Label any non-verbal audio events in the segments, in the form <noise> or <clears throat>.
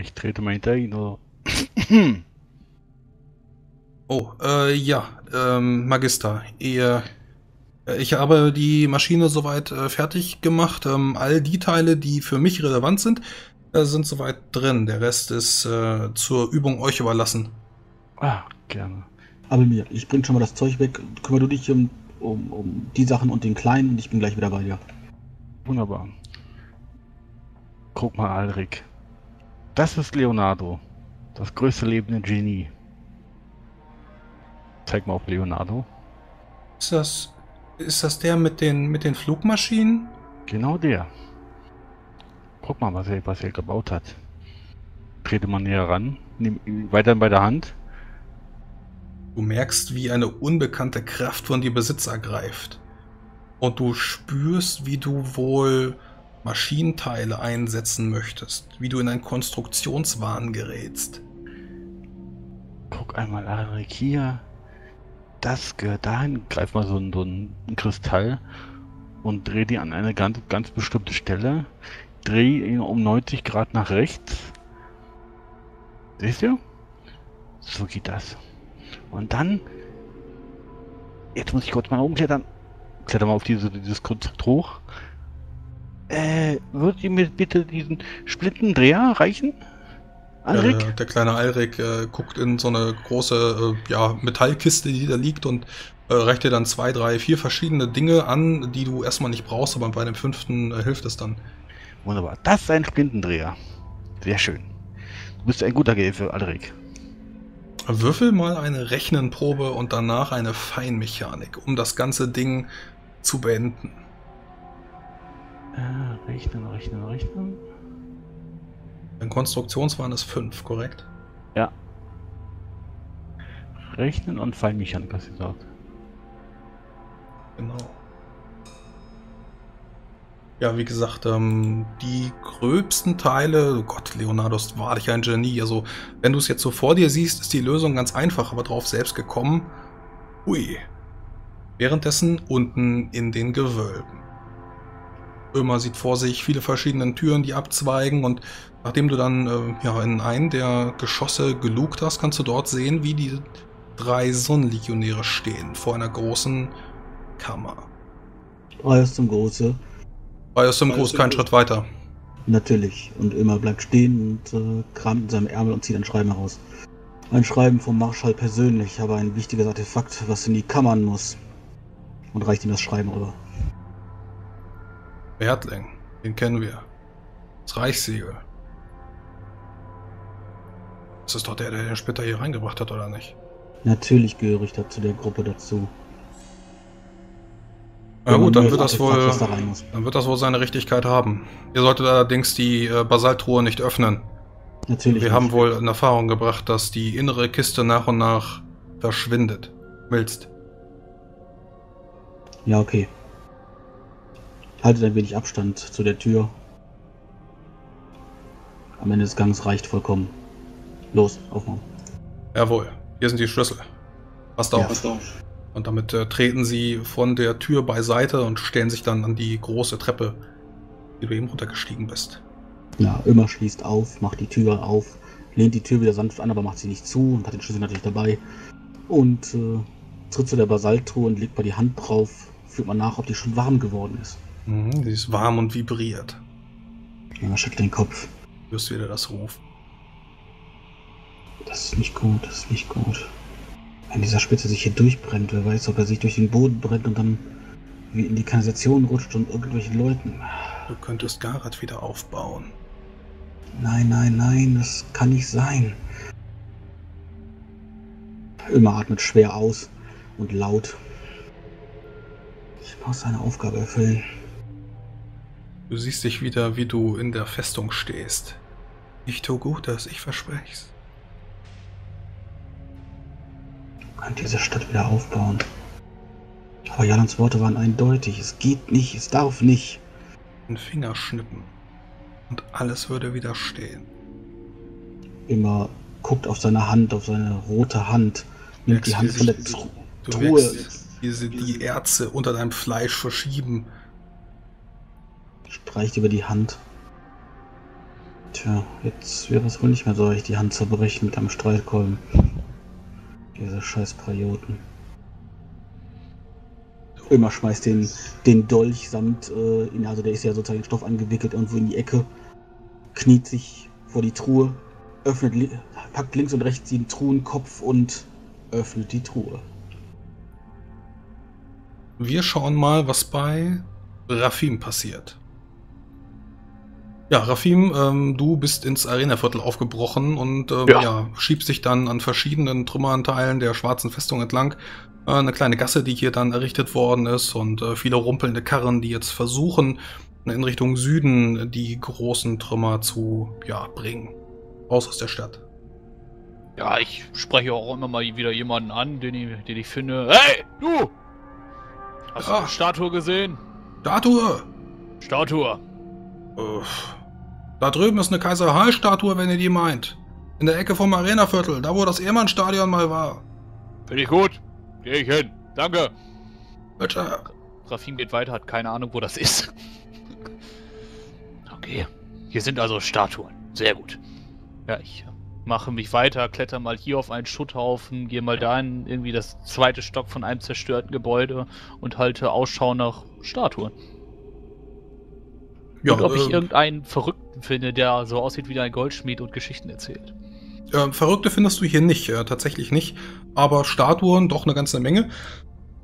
Ich trete mal hinter ihn. Oder? <clears throat> Oh, äh, ja, ähm, Magister, ihr, äh, ich habe die Maschine soweit äh, fertig gemacht. Ähm, all die Teile, die für mich relevant sind, äh, sind soweit drin. Der Rest ist äh, zur Übung euch überlassen. Ah, gerne. Aber mir, ich bring schon mal das Zeug weg. Kümmer du dich um, um, um die Sachen und den Kleinen und ich bin gleich wieder bei dir. Wunderbar. Guck mal, Alrik. Das ist Leonardo. Das größte lebende Genie. Zeig mal auf Leonardo. Ist das, ist das der mit den, mit den Flugmaschinen? Genau der. Guck mal, was er, was er gebaut hat. Trete mal näher ran. Nimm ihn weiter bei der Hand. Du merkst, wie eine unbekannte Kraft von dir Besitz ergreift. Und du spürst, wie du wohl Maschinenteile einsetzen möchtest, wie du in einen Konstruktionswahn gerätst. Guck einmal, Alrik, hier. Das gehört dahin. Greif mal so einen, so einen Kristall und dreh die an eine ganz, ganz bestimmte Stelle. Dreh ihn um 90 Grad nach rechts. Siehst du? So geht das. Und dann. Jetzt muss ich kurz mal umklettern. Kletter mal auf diese, dieses Konstrukt hoch. Äh, würdet ihr mir bitte diesen Splittendreher reichen? Alrik? Äh, der kleine Alrik äh, guckt in so eine große äh, ja, Metallkiste, die da liegt und äh, reicht dir dann zwei, drei, vier verschiedene Dinge an, die du erstmal nicht brauchst, aber bei dem fünften äh, hilft es dann. Wunderbar. Das ist ein Splintendreher. Sehr schön. Du bist ein guter Gehilfe, Alrik. Würfel mal eine Rechnenprobe und danach eine Feinmechanik, um das ganze Ding zu beenden. Äh, rechnen, rechnen, rechnen. Ein Konstruktionswahn ist 5, korrekt? Ja. Rechnen und Feinmechanik, hast du gesagt. Genau. Ja, wie gesagt, ähm, die gröbsten Teile, oh Gott, Leonardo ist wahrlich ein Genie. Also, wenn du es jetzt so vor dir siehst, ist die Lösung ganz einfach, aber drauf selbst gekommen. Hui. Währenddessen unten in den Gewölben. Ömer sieht vor sich viele verschiedene Türen, die abzweigen und nachdem du dann äh, ja, in einen der Geschosse gelugt hast, kannst du dort sehen, wie die drei Sonnenlegionäre stehen vor einer großen Kammer. Alles zum Große. Bei ist im Groß kein Schritt weiter. Natürlich. Und immer bleibt stehen und äh, kramt in seinem Ärmel und zieht ein Schreiben heraus. Ein Schreiben vom Marschall persönlich, aber ein wichtiges Artefakt, was in die Kammern muss. Und reicht ihm das Schreiben rüber. Wertling, den kennen wir. Das Reichssiegel. Das ist doch der, der den Splitter hier reingebracht hat, oder nicht? Natürlich gehöre ich da zu der Gruppe dazu. Na man gut, dann wird, das wohl, da dann wird das wohl seine Richtigkeit haben. Ihr solltet allerdings die äh, Basalttruhe nicht öffnen. Natürlich. Wir nicht. haben wohl in Erfahrung gebracht, dass die innere Kiste nach und nach verschwindet. Milzt. Ja, okay. Haltet ein wenig Abstand zu der Tür. Am Ende des Gangs reicht vollkommen. Los, aufmachen. Jawohl, hier sind die Schlüssel. Passt auf. Ja, passt auf. Und damit äh, treten sie von der Tür beiseite und stellen sich dann an die große Treppe, die du eben runtergestiegen bist. Ja, immer schließt auf, macht die Tür auf, lehnt die Tür wieder sanft an, aber macht sie nicht zu und hat den Schlüssel natürlich dabei. Und äh, tritt zu der Basalttruhe und legt mal die Hand drauf, fühlt mal nach, ob die schon warm geworden ist. Mhm, sie ist warm und vibriert. Ja, schüttelt den Kopf. Du wirst wieder das Ruf. Das ist nicht gut, das ist nicht gut. Wenn dieser Spitze sich hier durchbrennt, wer weiß, ob er sich durch den Boden brennt und dann wie in die Kanalisation rutscht und irgendwelchen Leuten. Du könntest Garat wieder aufbauen. Nein, nein, nein, das kann nicht sein. Immer atmet schwer aus und laut. Ich muss seine Aufgabe erfüllen. Du siehst dich wieder, wie du in der Festung stehst. Ich tu Gutes, ich versprech's. Kann diese Stadt wieder aufbauen. Aber Jalans Worte waren eindeutig. Es geht nicht, es darf nicht. Ein Finger schnippen. Und alles würde wieder stehen. Immer guckt auf seine Hand, auf seine rote Hand. Nimmt die Hand von der sich- Tru- Du Truhe. sie die Erze unter deinem Fleisch verschieben. Streicht über die Hand. Tja, jetzt wäre es wohl nicht mehr so leicht, die Hand zu brechen mit einem Streitkolben. Diese scheiß Prioten. Immer schmeißt den, den Dolch samt, äh, in, also der ist ja sozusagen in Stoff angewickelt, irgendwo in die Ecke, kniet sich vor die Truhe, öffnet, packt links und rechts den Truhenkopf und öffnet die Truhe. Wir schauen mal, was bei Rafim passiert. Ja, Rafim, ähm, du bist ins Arenaviertel aufgebrochen und ähm, ja. Ja. schiebst dich dann an verschiedenen Trümmeranteilen der schwarzen Festung entlang. Äh, eine kleine Gasse, die hier dann errichtet worden ist und äh, viele rumpelnde Karren, die jetzt versuchen, in Richtung Süden die großen Trümmer zu ja, bringen. Raus aus der Stadt. Ja, ich spreche auch immer mal wieder jemanden an, den ich, den ich finde. Hey, du! Hast Ja. du eine Statue gesehen? Statue! Statue. Äh, da drüben ist eine Kaiser Hall-Statue, wenn ihr die meint. In der Ecke vom Arenaviertel, da wo das Ehrmann-Stadion mal war. Finde ich gut. Geh ich hin. Danke. Bitte. Rafim geht weiter, hat keine Ahnung, wo das ist. <laughs> Okay. Hier sind also Statuen. Sehr gut. Ja, ich mache mich weiter, kletter mal hier auf einen Schutthaufen, gehe mal da in irgendwie das zweite Stock von einem zerstörten Gebäude und halte Ausschau nach Statuen. Ja, und ob ich äh, irgendeinen Verrückten finde, der so aussieht wie ein Goldschmied und Geschichten erzählt. äh, Verrückte findest du hier nicht, äh, tatsächlich nicht. Aber Statuen doch eine ganze Menge.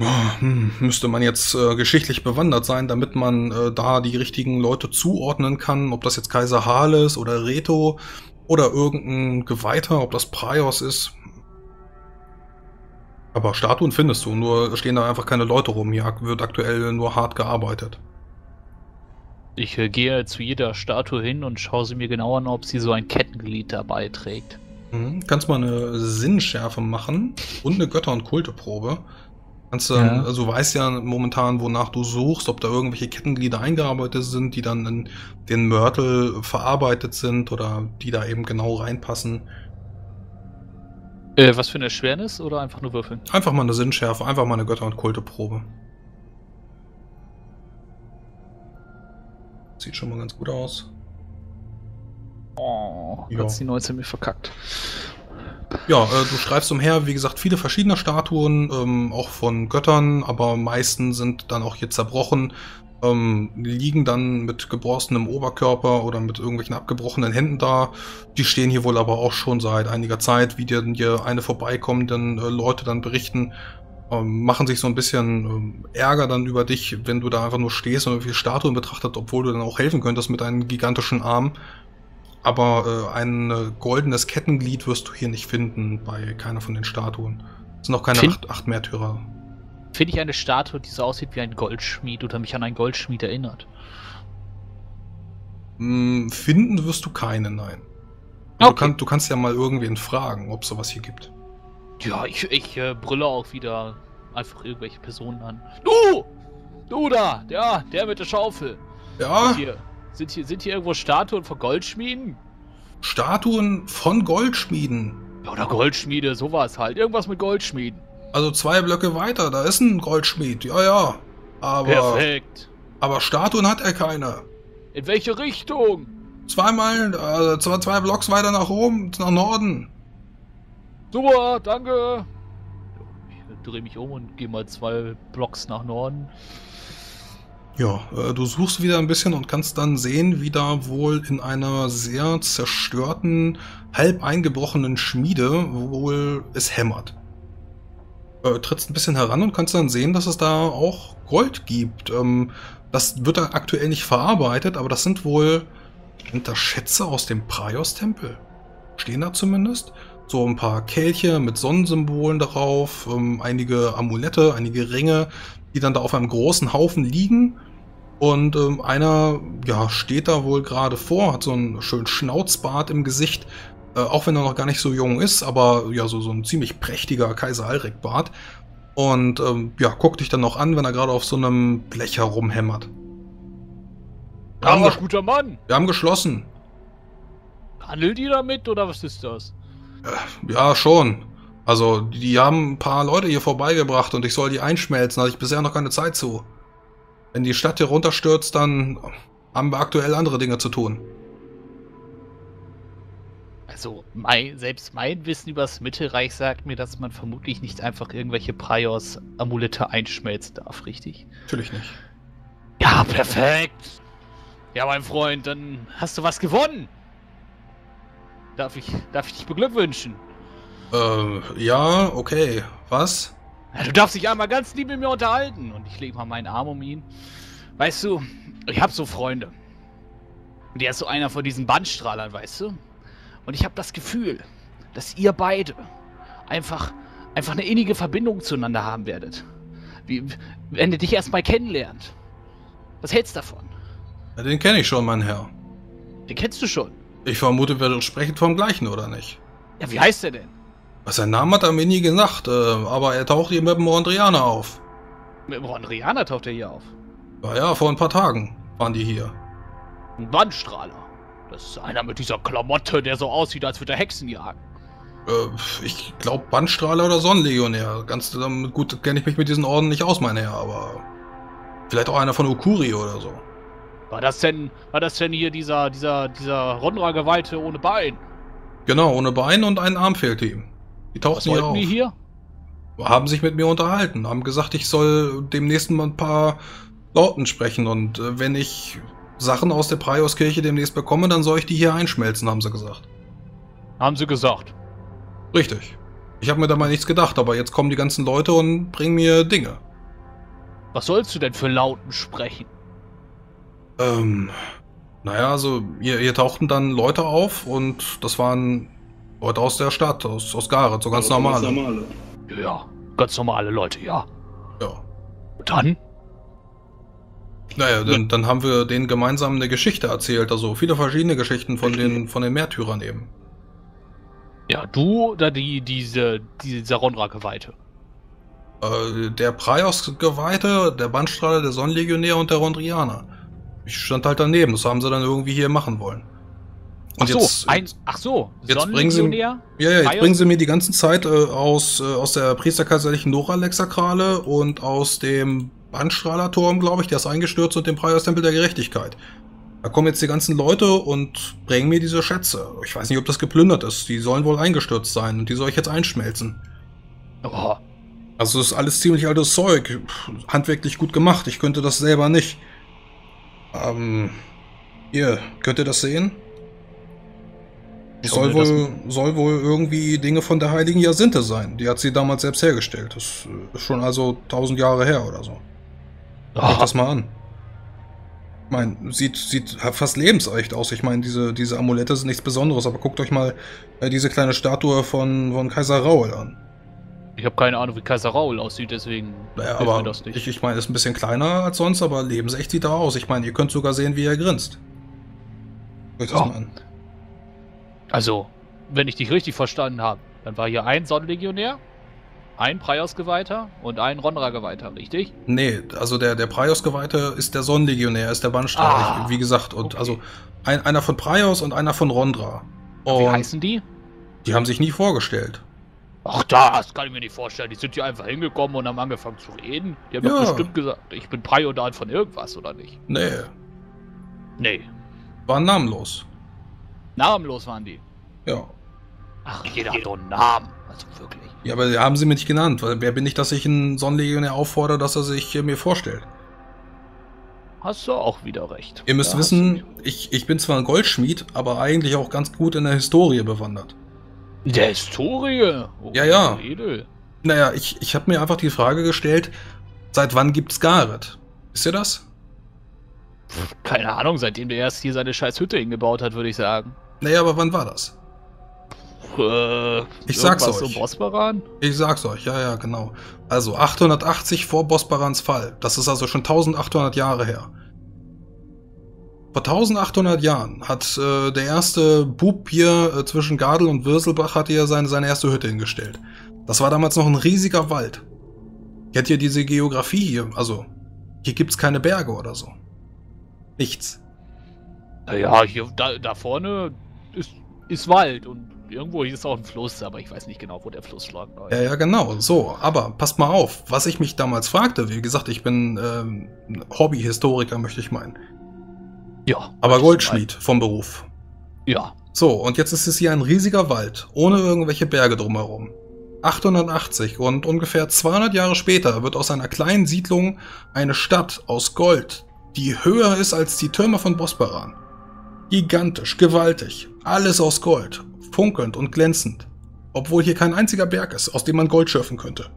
Ah, hm, müsste man jetzt äh, geschichtlich bewandert sein, damit man äh, da die richtigen Leute zuordnen kann, ob das jetzt Kaiser Hales oder Reto oder irgendein Geweihter, ob das Praios ist. Aber Statuen findest du, nur stehen da einfach keine Leute rum. Hier wird aktuell nur hart gearbeitet. Ich äh, gehe zu jeder Statue hin und schaue sie mir genau an, ob sie so ein Kettenglied dabei trägt. Mhm. Kannst mal eine Sinnschärfe machen und eine Götter- und Kulteprobe. Kannst du, Ja. also du weißt ja momentan, wonach du suchst, ob da irgendwelche Kettenglieder eingearbeitet sind, die dann in den Mörtel verarbeitet sind oder die da eben genau reinpassen. Äh, was für eine Schwernis oder einfach nur würfeln? Einfach mal eine Sinnschärfe, einfach mal eine Götter- und Kulteprobe. Sieht schon mal ganz gut aus. Oh, Ja. hat's die 19 mir verkackt. Ja, äh, du streifst umher, wie gesagt, viele verschiedene Statuen, ähm, auch von Göttern, aber meisten sind dann auch hier zerbrochen, ähm, liegen dann mit geborstenem Oberkörper oder mit irgendwelchen abgebrochenen Händen da. Die stehen hier wohl aber auch schon seit einiger Zeit, wie dir hier eine vorbeikommenden äh, Leute dann berichten, machen sich so ein bisschen ähm, Ärger dann über dich, wenn du da einfach nur stehst und irgendwie Statuen betrachtet, obwohl du dann auch helfen könntest mit deinen gigantischen Armen. Aber äh, ein äh, goldenes Kettenglied wirst du hier nicht finden bei keiner von den Statuen. Es sind auch keine Find- acht, acht Märtyrer. Finde ich eine Statue, die so aussieht wie ein Goldschmied oder mich an einen Goldschmied erinnert. Hm, finden wirst du keine, nein. Du, Okay. kann, du kannst ja mal irgendwen fragen, ob sowas hier gibt. Ja, ich, ich äh, brülle auch wieder einfach irgendwelche Personen an. Du! Du da! Der, der mit der Schaufel! Ja, Hier, sind, hier, sind hier irgendwo Statuen von Goldschmieden? Statuen von Goldschmieden. Ja, Oder Goldschmiede, sowas halt. Irgendwas mit Goldschmieden. Also zwei Blöcke weiter, da ist ein Goldschmied, ja, ja. Aber, Perfekt. aber Statuen hat er keine. In welche Richtung? Zweimal, äh, zwei, zwei Blocks weiter nach oben, nach Norden. Super, danke. Drehe mich um und gehe mal zwei Blocks nach Norden. Ja, äh, du suchst wieder ein bisschen und kannst dann sehen, wie da wohl in einer sehr zerstörten, halb eingebrochenen Schmiede wohl es hämmert. Äh, trittst ein bisschen heran und kannst dann sehen, dass es da auch Gold gibt. Ähm, das wird da aktuell nicht verarbeitet, aber das sind wohl sind das Schätze aus dem Praios-Tempel. Stehen da zumindest. So ein paar Kelche mit Sonnensymbolen darauf, ähm, einige Amulette, einige Ringe, die dann da auf einem großen Haufen liegen. Und ähm, einer, ja, steht da wohl gerade vor, hat so einen schönen Schnauzbart im Gesicht, äh, auch wenn er noch gar nicht so jung ist, aber ja, so, so ein ziemlich prächtiger Kaiser Alrik-Bart. Und ähm, ja, guckt dich dann noch an, wenn er gerade auf so einem Blech herumhämmert. Wir ges- guter Mann. wir haben geschlossen. Handelt ihr damit oder was ist das? Ja, schon. Also, die, haben ein paar Leute hier vorbeigebracht und ich soll die einschmelzen. Hatte ich bisher noch keine Zeit zu. Wenn die Stadt hier runterstürzt, dann haben wir aktuell andere Dinge zu tun. Also, mein, selbst mein Wissen über das Mittelreich sagt mir, dass man vermutlich nicht einfach irgendwelche Priors-Amulette einschmelzen darf, richtig? Natürlich nicht. Ja, perfekt. Ja, mein Freund, dann hast du was gewonnen. Darf ich, darf ich dich beglückwünschen? Äh, ja, okay. Was? Ja, du darfst dich einmal ganz lieb mit mir unterhalten. Und ich lege mal meinen Arm um ihn. Weißt du, ich habe so Freunde. Und der ist so einer von diesen Bandstrahlern, weißt du? Und ich habe das Gefühl, dass ihr beide einfach, einfach eine innige Verbindung zueinander haben werdet. Wie, wenn ihr dich erstmal kennenlernt. Was hältst du davon? Ja, den kenne ich schon, mein Herr. Den kennst du schon. Ich vermute, wir sprechen vom gleichen, oder nicht? Ja, wie heißt der denn? Sein Name hat er mir nie gesagt, äh, aber er taucht hier mit dem Mondrianer auf. Mit dem Rondrianer taucht er hier auf. Ja, ja, vor ein paar Tagen waren die hier. Ein Bandstrahler. Das ist einer mit dieser Klamotte, der so aussieht, als würde er Hexen jagen. Äh, ich glaube Bandstrahler oder Sonnenlegionär. Ganz gut kenne ich mich mit diesen Orden nicht aus, mein Herr, aber vielleicht auch einer von Okuri oder so. War das denn, war das denn hier dieser, dieser, dieser Rondra-Geweihte ohne Bein? Genau, ohne Bein und ein Arm fehlt ihm. Die tauchten hier auf. die hier? Haben sich mit mir unterhalten, haben gesagt, ich soll demnächst mal ein paar Lauten sprechen und äh, wenn ich Sachen aus der Prioskirche demnächst bekomme, dann soll ich die hier einschmelzen, haben sie gesagt. Haben sie gesagt. Richtig. Ich habe mir da mal nichts gedacht, aber jetzt kommen die ganzen Leute und bringen mir Dinge. Was sollst du denn für Lauten sprechen? Ähm, naja, also hier, hier tauchten dann Leute auf und das waren Leute aus der Stadt, aus, aus Gareth, so ganz normale. Ja, ganz normale Leute, ja. Ja. Und dann? Naja, dann, dann haben wir denen gemeinsam eine Geschichte erzählt, also viele verschiedene Geschichten von den, von den Märtyrern eben. Ja, du oder die, diese, dieser Rondra-Geweihte? Äh, der Praios-Geweihte, der Bandstrahler, der Sonnenlegionär und der Rondrianer. Ich stand halt daneben, das haben sie dann irgendwie hier machen wollen. Ach so, ein, ach so, jetzt bringen sie-? Ja, ja, jetzt bringen sie mir die ganze Zeit äh, aus, äh, aus der priesterkaiserlichen Noralex-Sakrale und aus dem Bandstrahlerturm, glaube ich, der ist eingestürzt und dem Praios-Tempel der Gerechtigkeit. Da kommen jetzt die ganzen Leute und bringen mir diese Schätze. Ich weiß nicht, ob das geplündert ist. Die sollen wohl eingestürzt sein und die soll ich jetzt einschmelzen. Oh, Also das ist alles ziemlich altes Zeug. Handwerklich gut gemacht. Ich könnte das selber nicht. Ähm, hier, könnt ihr das sehen? Soll wohl, soll wohl irgendwie Dinge von der heiligen Jacinthe sein. Die hat sie damals selbst hergestellt. Das äh, ist schon also tausend Jahre her oder so. Guckt das mal an. Ich meine, sieht, sieht fast lebensecht aus. Ich meine, diese, diese Amulette sind nichts Besonderes, aber guckt euch mal äh, diese kleine Statue von, von Kaiser Raoul an. Ich habe keine Ahnung, wie Kaiser Raoul aussieht, deswegen Naja, aber mir das nicht. ich, ich meine, ist ein bisschen kleiner als sonst, aber lebensecht sieht er aus. Ich meine, ihr könnt sogar sehen, wie er grinst. An. Also, wenn ich dich richtig verstanden habe, dann war hier ein Sonnenlegionär, ein Praios-Geweihter und ein Rondra-Geweihter, richtig? Nee, also der, der Praios-Geweihte ist der Sonnenlegionär, ist der Bandstrahl, Ah, wie gesagt. Und okay. also ein, einer von Praios und einer von Rondra. Wie Und heißen die? die haben sich nie vorgestellt. Ach, das kann ich mir nicht vorstellen. Die sind hier einfach hingekommen und haben angefangen zu reden. Die haben Ja. doch bestimmt gesagt, ich bin Priodan von irgendwas, oder nicht? Nee, Nee. waren namenlos. Namenlos waren die. Ja. Ach, jeder hat doch einen Namen. Also wirklich. Ja, aber haben sie mir nicht genannt. Wer bin ich, dass ich einen Sonnenlegionär auffordere, dass er sich äh, mir vorstellt? Hast du auch wieder recht. Ihr müsst hast wissen, ich, ich bin zwar ein Goldschmied, aber eigentlich auch ganz gut in der Historie bewandert. Der Historie. Oh, Ja, ja. Edel. Naja, ich, ich habe mir einfach die Frage gestellt, seit wann gibt's Gareth? Wisst ihr das? Keine Ahnung, seitdem der erst hier seine scheiß Hütte hingebaut hat, würde ich sagen. Naja, aber wann war das? Äh, Ich sag's euch. So Bosbaran? Ich sag's euch, ja, ja, genau. Also 880 vor Bosbarans Fall. Das ist also schon 1800 Jahre her. Vor 1800 Jahren hat äh, der erste Bub hier äh, zwischen Gardel und Würselbach hat hier seine, seine erste Hütte hingestellt. Das war damals noch ein riesiger Wald. Ihr diese Geografie hier? Also, hier gibt's keine Berge oder so. Nichts. Naja, hier, da, da vorne ist, ist Wald und irgendwo hier ist auch ein Fluss, aber ich weiß nicht genau, wo der Fluss lag. Ja, ja, genau. So, aber passt mal auf. Was ich mich damals fragte, wie gesagt, ich bin ähm, Hobbyhistoriker, möchte ich meinen. Ja Aber Goldschmied vom Beruf. Ja. So, und jetzt ist es hier ein riesiger Wald, ohne irgendwelche Berge drumherum. 880 und ungefähr 200 Jahre später wird aus einer kleinen Siedlung eine Stadt aus Gold, die höher ist als die Türme von Bosbaran. Gigantisch, gewaltig, alles aus Gold, funkelnd und glänzend. Obwohl hier kein einziger Berg ist, aus dem man Gold schürfen könnte.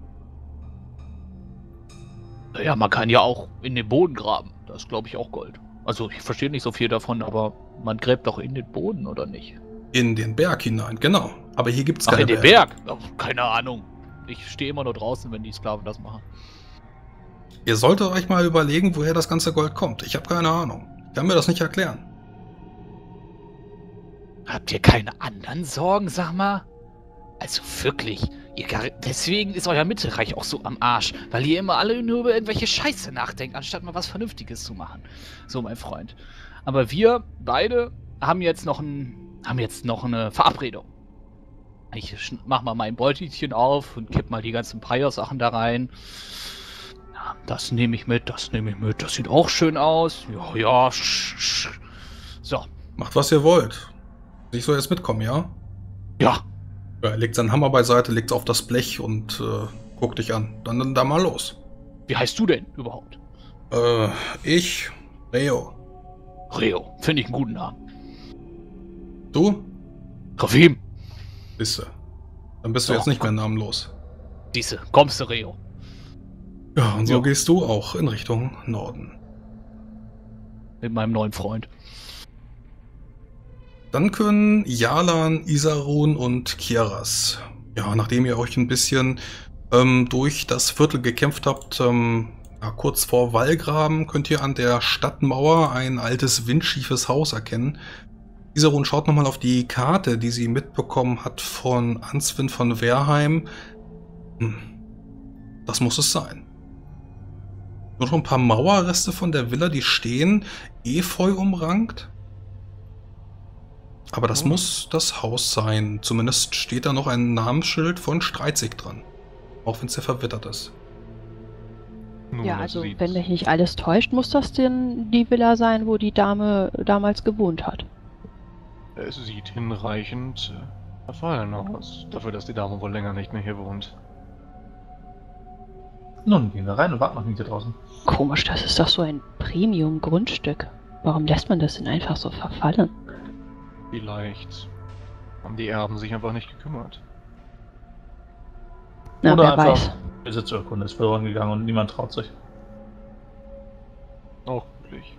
Naja, man kann ja auch in den Boden graben. Das ist, glaube ich, auch Gold. Also, ich verstehe nicht so viel davon, aber man gräbt doch in den Boden, oder nicht? In den Berg hinein, genau. Aber hier gibt's Ach, keine in den Berge. Berg? Oh, keine Ahnung. Ich stehe immer nur draußen, wenn die Sklaven das machen. Ihr solltet euch mal überlegen, woher das ganze Gold kommt. Ich habe keine Ahnung. Ich kann mir das nicht erklären. Habt ihr keine anderen Sorgen, sag mal? Also wirklich, ihr gar deswegen ist euer Mittelreich auch so am Arsch, weil ihr immer alle nur über irgendwelche Scheiße nachdenkt, anstatt mal was Vernünftiges zu machen. So, mein Freund. Aber wir beide haben jetzt noch ein, haben jetzt noch eine Verabredung. Ich mach mal mein Beutelchen auf und kipp mal die ganzen Preier-Sachen da rein. Ja, das nehme ich mit, das nehme ich mit. Das sieht auch schön aus. Ja, ja. So, Macht, was ihr wollt. Ich soll jetzt mitkommen, ja? ja. Ja, Er legt seinen Hammer beiseite, legt auf das Blech und äh, guckt dich an. Dann, dann da mal los. Wie heißt du denn überhaupt? Äh, ich, Leo. Reo. Finde ich einen guten Namen. Du? Rafim. Bisse. Dann bist du Doch, jetzt nicht mehr namenlos. Diese, kommst du, Reo. Ja, und so Ja. gehst du auch in Richtung Norden. Mit meinem neuen Freund. Dann können Yalan, Isarun und Kiaras, ja, nachdem ihr euch ein bisschen ähm, durch das Viertel gekämpft habt, ähm, ja, kurz vor Wallgraben, könnt ihr an der Stadtmauer ein altes windschiefes Haus erkennen. Isarun schaut nochmal auf die Karte, die sie mitbekommen hat von Answin von Werheim. Hm, das muss es sein. Nur noch ein paar Mauerreste von der Villa, die stehen, Efeu umrankt. Aber das Oh. muss das Haus sein. Zumindest steht da noch ein Namensschild von Streitzig dran. Auch wenn es sehr verwittert ist. Nun, Ja, also sieht- wenn mich nicht alles täuscht, muss das denn die Villa sein, wo die Dame damals gewohnt hat. Es sieht hinreichend verfallen aus. Dafür, dass die Dame wohl länger nicht mehr hier wohnt. Nun, gehen wir rein und warten noch nicht hier draußen. Komisch, das ist doch so ein Premium-Grundstück. Warum lässt man das denn einfach so verfallen? Vielleicht haben die Erben sich einfach nicht gekümmert. Na, Oder wer einfach weiß. Besitzurkunde ist verloren gegangen und niemand traut sich. Auch möglich.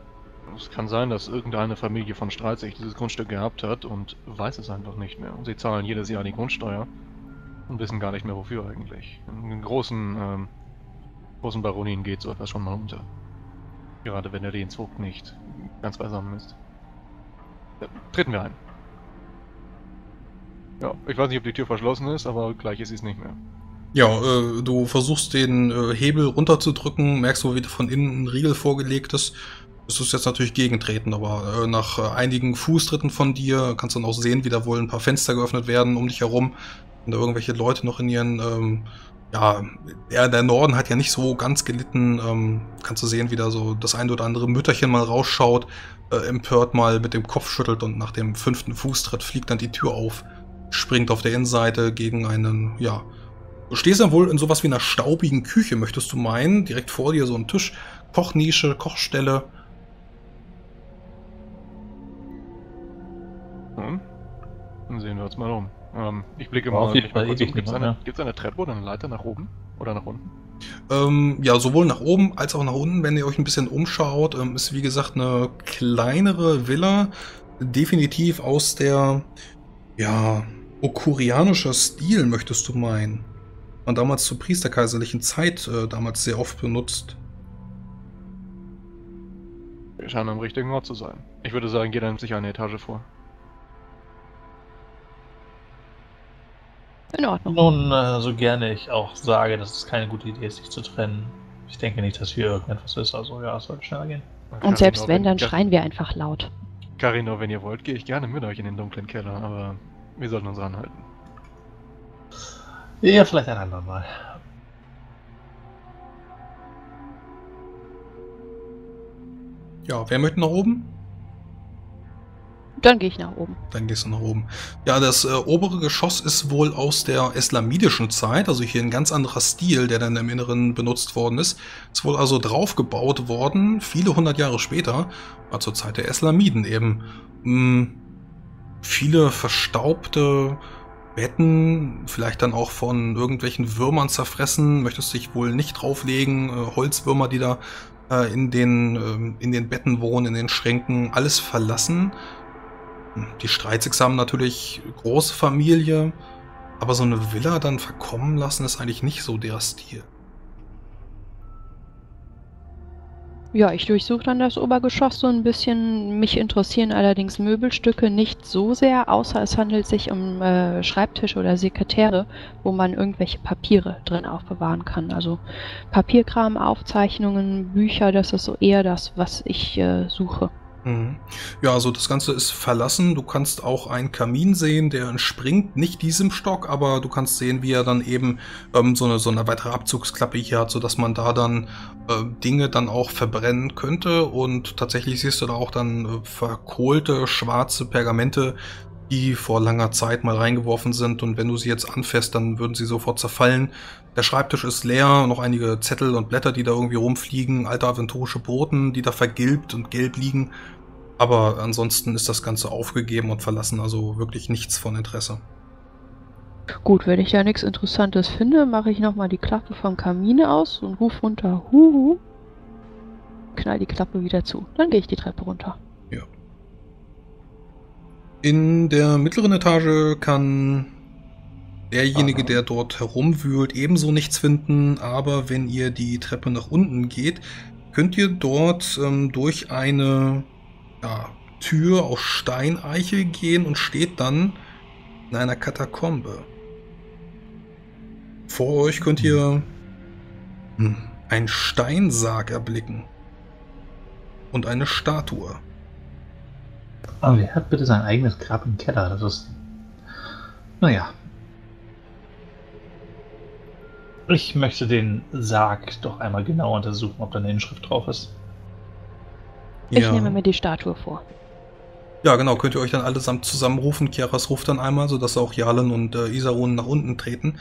Es kann sein, dass irgendeine Familie von Streitzig dieses Grundstück gehabt hat und weiß es einfach nicht mehr. Und sie zahlen jedes Jahr die Grundsteuer und wissen gar nicht mehr wofür eigentlich. In den großen, ähm, großen Baronien geht so etwas schon mal unter. Gerade wenn der Lehnsvogt nicht ganz beisammen ist. Ja, treten wir ein. Ja, ich weiß nicht, ob die Tür verschlossen ist, aber gleich ist sie es nicht mehr. Ja, äh, du versuchst den äh, Hebel runterzudrücken, merkst du, wie von innen ein Riegel vorgelegt ist. Das ist jetzt natürlich gegentreten, aber äh, nach äh, einigen Fußtritten von dir kannst du dann auch sehen, wie da wohl ein paar Fenster geöffnet werden um dich herum. Und da irgendwelche Leute noch in ihren, ähm, ja, der, der Norden hat ja nicht so ganz gelitten. Ähm, kannst du sehen, wie da so das ein oder andere Mütterchen mal rausschaut, äh, empört mal mit dem Kopf schüttelt und nach dem fünften Fußtritt fliegt dann die Tür auf, springt auf der Innenseite gegen einen, ja, Du stehst dann wohl in sowas wie einer staubigen Küche, möchtest du meinen. Direkt vor dir so ein Tisch, Kochnische, Kochstelle. Nun, dann sehen wir uns mal um. Ähm, ich blicke Ja, mal, auf jeden mich mal Fall kurz um. Gibt es eine, gibt's eine Treppe oder eine Leiter nach oben oder nach unten? Ähm, ja, sowohl nach oben als auch nach unten, wenn ihr euch ein bisschen umschaut, ähm, ist wie gesagt eine kleinere Villa. Definitiv aus der, ja, okurianischer Stil, möchtest du meinen. Und damals zur priesterkaiserlichen Zeit äh, damals sehr oft benutzt. Wir scheinen am richtigen Ort zu sein. Ich würde sagen, jeder nimmt sich eine Etage vor. In Ordnung. Nun, äh, so gerne ich auch sage, dass es keine gute Idee ist, sich zu trennen. Ich denke nicht, dass hier irgendetwas ist, also ja, es sollte schneller gehen. Und selbst wenn, dann schreien wir einfach laut. Carino, wenn ihr wollt, gehe ich gerne mit euch in den dunklen Keller, aber wir sollten uns ranhalten. Ja, vielleicht ein andermal. Ja, wer möchte nach oben? Dann gehe ich nach oben. Dann gehst du nach oben. Ja, das äh, obere Geschoss ist wohl aus der islamidischen Zeit, also hier ein ganz anderer Stil, der dann im Inneren benutzt worden ist. Ist wohl also draufgebaut worden, viele hundert Jahre später, war zur Zeit der Islamiden eben. Hm, viele verstaubte Betten, vielleicht dann auch von irgendwelchen Würmern zerfressen, möchtest dich wohl nicht drauflegen, äh, Holzwürmer, die da äh, in, den, äh, in den Betten wohnen, in den Schränken, alles verlassen. Die Streizig haben natürlich große Familie, aber so eine Villa dann verkommen lassen ist eigentlich nicht so der Stil. Ja, ich durchsuche dann das Obergeschoss so ein bisschen. Mich interessieren allerdings Möbelstücke nicht so sehr, außer es handelt sich um äh, Schreibtische oder Sekretäre, wo man irgendwelche Papiere drin aufbewahren kann. Also Papierkram, Aufzeichnungen, Bücher, das ist so eher das, was ich äh, suche. Mhm. Ja, also das Ganze ist verlassen. Du kannst auch einen Kamin sehen, der entspringt, nicht diesem Stock, aber du kannst sehen, wie er dann eben ähm, so, eine, so eine weitere Abzugsklappe hier hat, sodass man da dann äh, Dinge dann auch verbrennen könnte. Und tatsächlich siehst du da auch dann äh, verkohlte schwarze Pergamente, die vor langer Zeit mal reingeworfen sind. Und wenn du sie jetzt anfährst, dann würden sie sofort zerfallen. Der Schreibtisch ist leer, noch einige Zettel und Blätter, die da irgendwie rumfliegen, alte aventurische Boten, die da vergilbt und gelb liegen. Aber ansonsten ist das Ganze aufgegeben und verlassen, also wirklich nichts von Interesse. Gut, wenn ich da nichts Interessantes finde, mache ich nochmal die Klappe vom Kamin aus und ruf runter Huhu. Knall die Klappe wieder zu. Dann gehe ich die Treppe runter. Ja. In der mittleren Etage kann derjenige, der dort herumwühlt, ebenso nichts finden, aber wenn ihr die Treppe nach unten geht, könnt ihr dort ähm, durch eine ja, Tür aus Steineiche gehen und steht dann in einer Katakombe. Vor euch könnt ihr hm, einen Steinsarg erblicken und eine Statue. Aber wer hat bitte sein eigenes Grab im Keller? Das ist. Naja. Ich möchte den Sarg doch einmal genau untersuchen, ob da eine Inschrift drauf ist. Ich Ja. nehme mir die Statue vor. Ja, genau, könnt ihr euch dann allesamt zusammenrufen. Kiaras ruft dann einmal, sodass auch Jalen und äh, Isarun nach unten treten.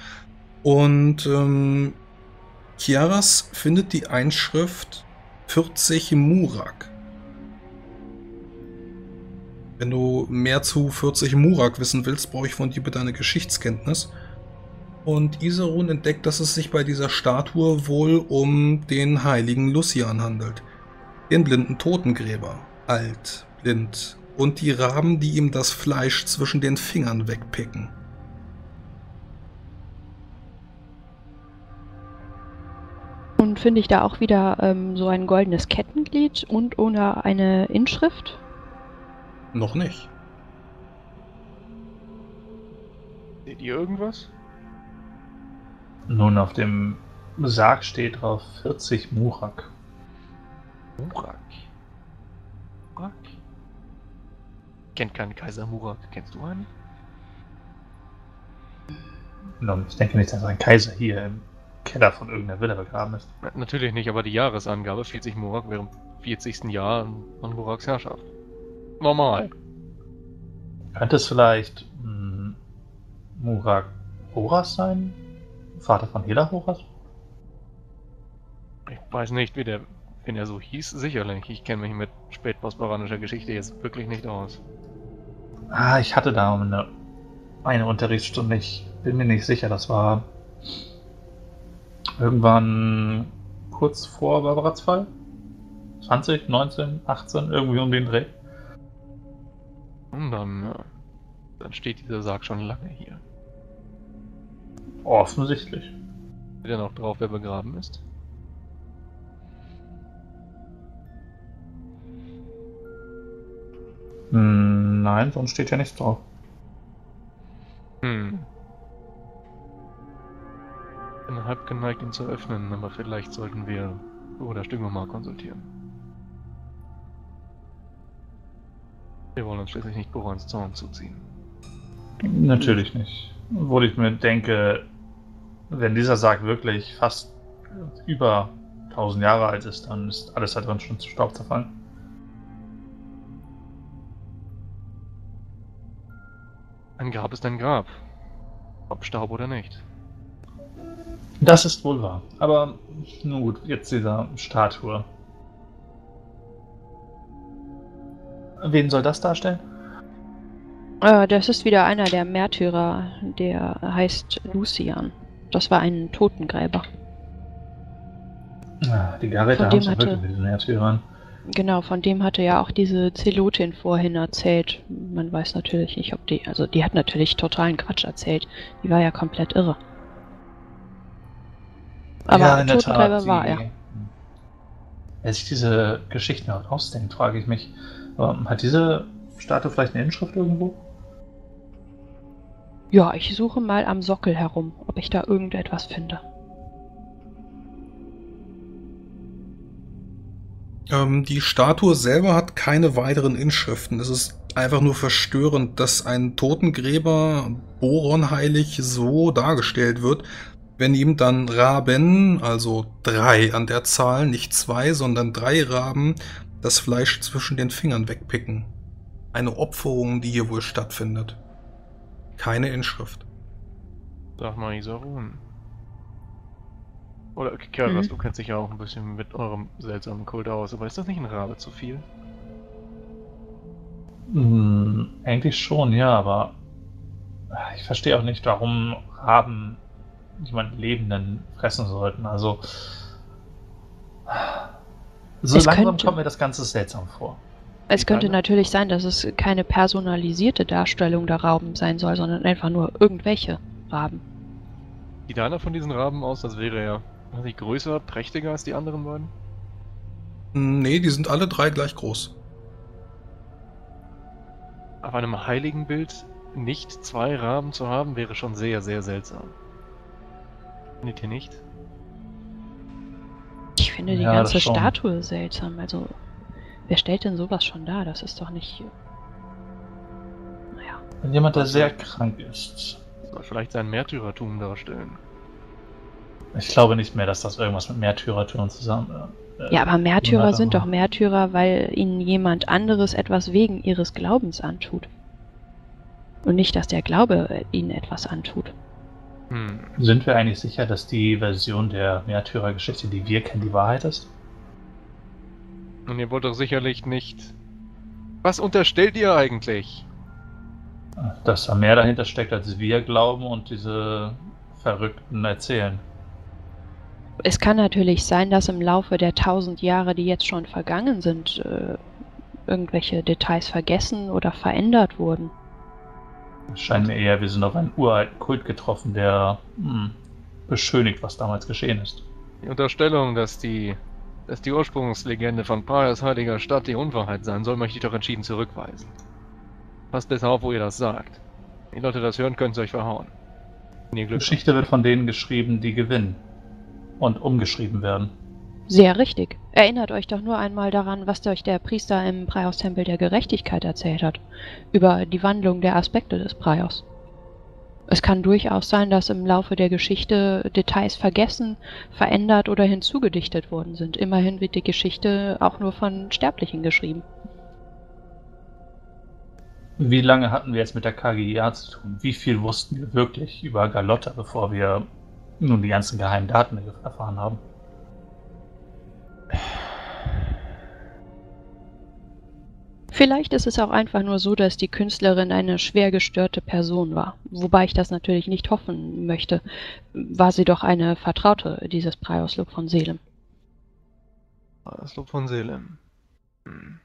Und ähm, Kiaras findet die Einschrift 40 Murak. Wenn du mehr zu 40 Murak wissen willst, brauche ich von dir bitte eine Geschichtskenntnis. Und Isarun entdeckt, dass es sich bei dieser Statue wohl um den heiligen Lucian handelt. Den blinden Totengräber. Alt, blind. Und die Raben, die ihm das Fleisch zwischen den Fingern wegpicken. Und finde ich da auch wieder ähm, so ein goldenes Kettenglied und ohne eine Inschrift? Noch nicht. Seht ihr irgendwas? Nun, auf dem Sarg steht drauf 40 Murak. Murak. Murak? Kennt keinen Kaiser Murak. Kennst du einen? Ich denke nicht, dass ein Kaiser hier im Keller von irgendeiner Villa begraben ist. Na, natürlich nicht, aber die Jahresangabe 40 Murak wäre im 40. Jahr von Muraks Herrschaft. Normal. Könnte es vielleicht hm, Murak Horas sein? Vater von Hela Horas? Ich weiß nicht, wie der, wenn er so hieß, sicherlich. Ich kenne mich mit spätpostbaranischer Geschichte jetzt wirklich nicht aus. Ah, ich hatte da eine, eine Unterrichtsstunde. Ich bin mir nicht sicher. Das war irgendwann kurz vor Barbarats Fall. 20, 19, 18, irgendwie um den Dreh. Und dann, dann steht dieser Sarg schon lange hier. Offensichtlich. Steht ja noch drauf, wer begraben ist? Nein, sonst steht ja nichts drauf. Hm. Bin halb geneigt, ihn zu öffnen, aber vielleicht sollten wir Bruder Stüngo mal konsultieren. Wir wollen uns schließlich nicht Borans Zorn zuziehen. Natürlich nicht. Obwohl ich mir denke, wenn dieser Sarg wirklich fast über 1000 Jahre alt ist, dann ist alles da drin schon zu Staub zerfallen. Ein Grab ist ein Grab. Ob Staub oder nicht. Das ist wohl wahr. Aber nun gut, jetzt dieser Statue. Wen soll das darstellen? Äh, das ist wieder einer der Märtyrer, der heißt Lucian. Das war ein Totengräber. Ah, die Garrett Von haben hatte- wirklich mit den Märtyrern. Genau, von dem hatte ja auch diese Zelotin vorhin erzählt. Man weiß natürlich nicht, ob die, also die hat natürlich totalen Quatsch erzählt. Die war ja komplett irre. Aber Ja, in der Tat, war er. Wer sich diese Geschichten ausdenkt, frage ich mich. Ähm, Hat diese Statue vielleicht eine Inschrift irgendwo? Ja, ich suche mal am Sockel herum, ob ich da irgendetwas finde. Ähm, die Statue selber hat keine weiteren Inschriften. Es ist einfach nur verstörend, dass ein Totengräber boronheilig so dargestellt wird, wenn ihm dann Raben, also drei an der Zahl, nicht zwei, sondern drei Raben, das Fleisch zwischen den Fingern wegpicken. Eine Opferung, die hier wohl stattfindet. Keine Inschrift. Sag mal, Isarun. Oder Keras, Mhm. du kennst dich ja auch ein bisschen mit eurem seltsamen Kult aus, aber ist das nicht ein Rabe zu viel? Hm, eigentlich schon, ja, aber ich verstehe auch nicht, warum Raben jemanden Lebenden fressen sollten. Also so Es langsam könnte- kommt mir das Ganze seltsam vor. Es Wie könnte natürlich sein, dass es keine personalisierte Darstellung der Rauben sein soll, sondern einfach nur irgendwelche Raben. Sieht einer von diesen Raben aus, als wäre er weiß nicht, größer, prächtiger als die anderen beiden? Nee, die sind alle drei gleich groß. Auf einem heiligen Bild nicht zwei Raben zu haben, wäre schon sehr, sehr seltsam. Findet ihr nicht? Ich finde die Ja, ganze. Statue seltsam. Also, wer stellt denn sowas schon dar? Das ist doch nicht. Naja. Wenn jemand, der sehr krank ist. Soll vielleicht sein Märtyrertum darstellen. Ich glaube nicht mehr, dass das irgendwas mit Märtyrertum zusammen. Äh, Ja, aber Märtyrer sind doch Märtyrer, weil ihnen jemand anderes etwas wegen ihres Glaubens antut. Und nicht, dass der Glaube äh, ihnen etwas antut. Hm. Sind wir eigentlich sicher, dass die Version der Märtyrergeschichte, die wir kennen, die Wahrheit ist? Und ihr wollt doch sicherlich nicht. Was unterstellt ihr eigentlich? Dass da mehr dahinter steckt, als wir glauben und diese Verrückten erzählen. Es kann natürlich sein, dass im Laufe der tausend Jahre, die jetzt schon vergangen sind, äh, irgendwelche Details vergessen oder verändert wurden. Es scheint mir eher, wir sind auf einen uralten Kult getroffen, der hm, beschönigt, was damals geschehen ist. Die Unterstellung, dass die, dass die Ursprungslegende von Prayas heiliger Stadt die Unwahrheit sein soll, möchte ich doch entschieden zurückweisen. Passt besser auf, wo ihr das sagt. Wenn die Leute das hören, können sie euch verhauen. Ihr habt. Geschichte wird von denen geschrieben, die gewinnen und umgeschrieben werden. Sehr richtig. Erinnert euch doch nur einmal daran, was euch der Priester im Praios-Tempel der Gerechtigkeit erzählt hat. Über die Wandlung der Aspekte des Praios. Es kann durchaus sein, dass im Laufe der Geschichte Details vergessen, verändert oder hinzugedichtet worden sind. Immerhin wird die Geschichte auch nur von Sterblichen geschrieben. Wie lange hatten wir jetzt mit der KGIA zu tun? Wie viel wussten wir wirklich über Galotta, bevor wir nun die ganzen geheimen Daten erfahren haben? Vielleicht ist es auch einfach nur so, dass die Künstlerin eine schwer gestörte Person war. Wobei ich das natürlich nicht hoffen möchte. War sie doch eine Vertraute dieses Praios Lob von Seelem. Das Lob von Selem. Hm.